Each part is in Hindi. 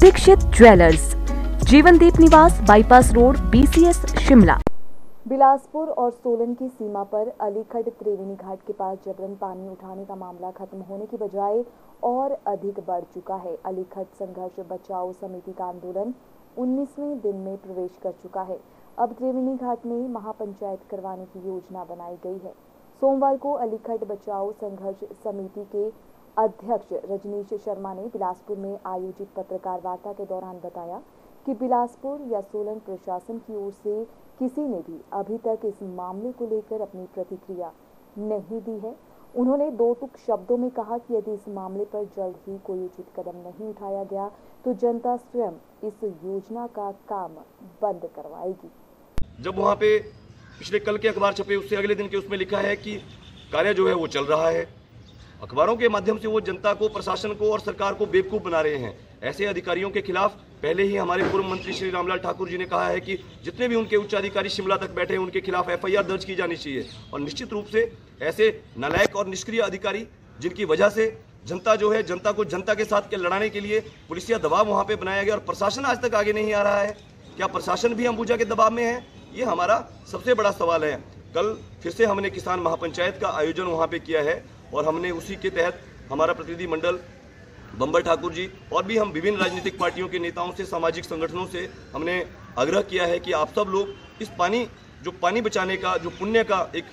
दीक्षित ज्वेलर्स। जीवनदीप निवास, bypass road BCS Shimla. Bilaspur और सोलन की सीमा पर अलीखड़ त्रिवेणी घाट के पास जबरन पानी उठाने का मामला खत्म होने की बजाय और अधिक बढ़ चुका है। अलीखड़ संघर्ष बचाओ समिति का आंदोलन 19वें दिन में प्रवेश कर चुका है। अब त्रिवेणी घाट में महापंचायत करवाने की योजना बनाई गई है। सोमवार को अलीखड़ बचाओ संघर्ष समिति के अध्यक्ष रजनीश शर्मा ने बिलासपुर में आयोजित पत्रकार वार्ता के दौरान बताया कि बिलासपुर या सोलन प्रशासन की ओर से किसी ने भी अभी तक इस मामले को लेकर अपनी प्रतिक्रिया नहीं दी है। उन्होंने दो टुक शब्दों में कहा कि यदि इस मामले पर जल्द ही कोई उचित कदम नहीं उठाया गया तो जनता स्वयं इस योजना का काम बंद करवाएगी। जब वहाँ पे पिछले कल के अखबार छपे, उससे अगले दिन के उसमें लिखा है कि कार्य जो है वो चल रहा है। अखबारों के माध्यम से वो जनता को, प्रशासन को और सरकार को बेवकूफ़ बना रहे हैं। ऐसे अधिकारियों के खिलाफ पहले ही हमारे पूर्व मंत्री श्री रामलाल ठाकुर जी ने कहा है कि जितने भी उनके उच्च अधिकारी शिमला तक बैठे हैं, उनके खिलाफ एफआईआर दर्ज की जानी चाहिए। और निश्चित रूप से ऐसे नालायक और निष्क्रिय अधिकारी जिनकी वजह से जनता जो है, जनता को जनता के साथ के लड़ाने के लिए पुलिसिया दबाव वहाँ पे बनाया गया और प्रशासन आज तक आगे नहीं आ रहा है। क्या प्रशासन भी अंबुजा के दबाव में है? ये हमारा सबसे बड़ा सवाल है। कल फिर से हमने किसान महापंचायत का आयोजन वहाँ पे किया है। और हमने उसी के तहत हमारा प्रतिनिधिमंडल बम्बर ठाकुर जी और भी हम विभिन्न राजनीतिक पार्टियों के नेताओं से, सामाजिक संगठनों से हमने आग्रह किया है कि आप सब लोग इस पानी, जो पानी बचाने का, जो पुण्य का एक,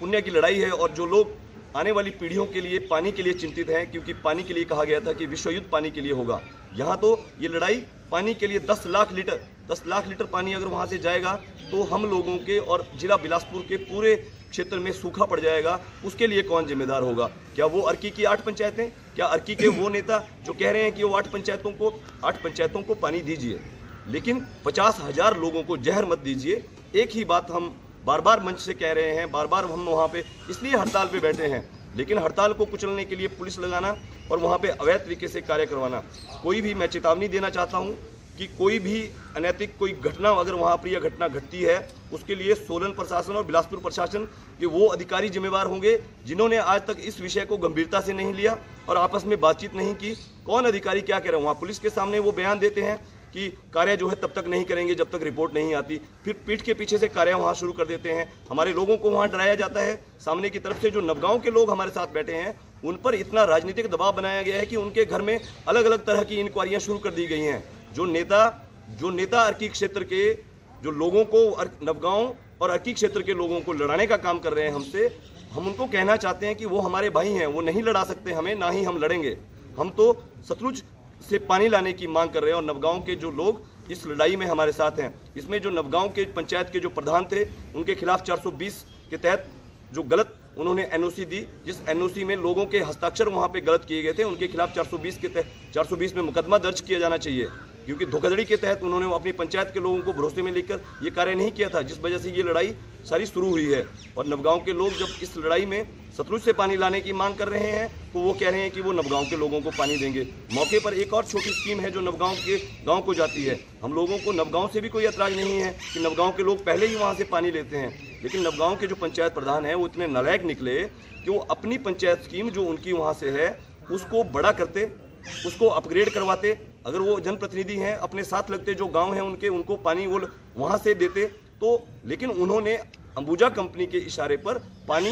पुण्य की लड़ाई है और जो लोग आने वाली पीढ़ियों के लिए पानी के लिए चिंतित हैं, क्योंकि पानी के लिए कहा गया था कि विश्व युद्ध पानी के लिए होगा। यहाँ तो ये लड़ाई पानी के लिए 10 लाख लीटर 10 लाख लीटर पानी अगर वहाँ से जाएगा तो हम लोगों के और जिला बिलासपुर के पूरे क्षेत्र में सूखा पड़ जाएगा। उसके लिए कौन जिम्मेदार होगा? क्या वो अर्की की आठ पंचायतें? क्या अर्की के वो नेता जो कह रहे हैं कि वो आठ पंचायतों को, आठ पंचायतों को पानी दीजिए? लेकिन पचास हज़ार लोगों को जहर मत दीजिए। एक ही बात हम बार बार मंच से कह रहे हैं बार बार हम वहाँ पे, इसलिए हड़ताल पे बैठे हैं। लेकिन हड़ताल को कुचलने के लिए पुलिस लगाना और वहाँ पे अवैध तरीके से कार्य करवाना, कोई भी मैं चेतावनी देना चाहता हूँ कि कोई भी अनैतिक कोई घटना, अगर वहाँ पर यह घटना घटती है, उसके लिए सोलन प्रशासन और बिलासपुर प्रशासन के वो अधिकारी जिम्मेवार होंगे, जिन्होंने आज तक इस विषय को गंभीरता से नहीं लिया और आपस में बातचीत नहीं की। कौन अधिकारी क्या कह रहे हैं? वहाँ पुलिस के सामने वो बयान देते हैं कि कार्य जो है तब तक नहीं करेंगे जब तक रिपोर्ट नहीं आती। फिर पीठ के पीछे से कार्य वहाँ शुरू कर देते हैं। हमारे लोगों को वहाँ डराया जाता है। सामने की तरफ़ से जो नवगांव के लोग हमारे साथ बैठे हैं, उन पर इतना राजनीतिक दबाव बनाया गया है कि उनके घर में अलग अलग तरह की इंक्वायरियाँ शुरू कर दी गई हैं। जो नेता जो नेता अर्की क्षेत्र के, जो लोगों को नवगांव और अर्की क्षेत्र के लोगों को लड़ाने का काम कर रहे हैं हमसे, हम उनको कहना चाहते हैं कि वो हमारे भाई हैं, वो नहीं लड़ा सकते हमें, ना ही हम लड़ेंगे। हम तो सतलुज से पानी लाने की मांग कर रहे हैं और नवगांव के जो लोग इस लड़ाई में हमारे साथ हैं, इसमें जो नवगांव के पंचायत के जो प्रधान थे, उनके खिलाफ 420 के तहत जो गलत उन्होंने एनओसी दी, जिस एनओसी में लोगों के हस्ताक्षर वहाँ पे गलत किए गए थे, उनके खिलाफ 420 के तहत 420 में मुकदमा दर्ज किया जाना चाहिए। क्योंकि धोखाधड़ी के तहत उन्होंने अपनी पंचायत के लोगों को भरोसे में लेकर ये कार्य नहीं किया था, जिस वजह से ये लड़ाई सारी शुरू हुई है। और नवगांव के लोग जब इस लड़ाई में सतलुज से पानी लाने की मांग कर रहे हैं तो वो कह रहे हैं कि वो नवगांव के लोगों को पानी देंगे। मौके पर एक और छोटी स्कीम है जो नवगांव के गाँव को जाती है। हम लोगों को नवगांव से भी कोई ऐतराज नहीं है कि नवगांव के लोग पहले ही वहाँ से पानी लेते हैं। लेकिन नवगांव के जो पंचायत प्रधान हैं, वो इतने नलायक निकले कि वो अपनी पंचायत स्कीम जो उनकी वहाँ से है, उसको बड़ा करते उसको अपग्रेड करवाते। अगर वो जनप्रतिनिधि हैं, अपने साथ लगते जो गाँव हैं उनके, उनको पानी वो वहाँ से देते। तो लेकिन उन्होंने अंबुजा कंपनी के इशारे पर पानी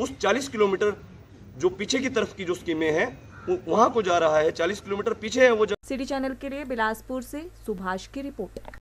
उस 40 किलोमीटर जो पीछे की तरफ़ की जो स्कीमें हैं वहाँ को जा रहा है। 40 किलोमीटर पीछे है वो सिटी चैनल के लिए बिलासपुर से सुभाष की रिपोर्ट।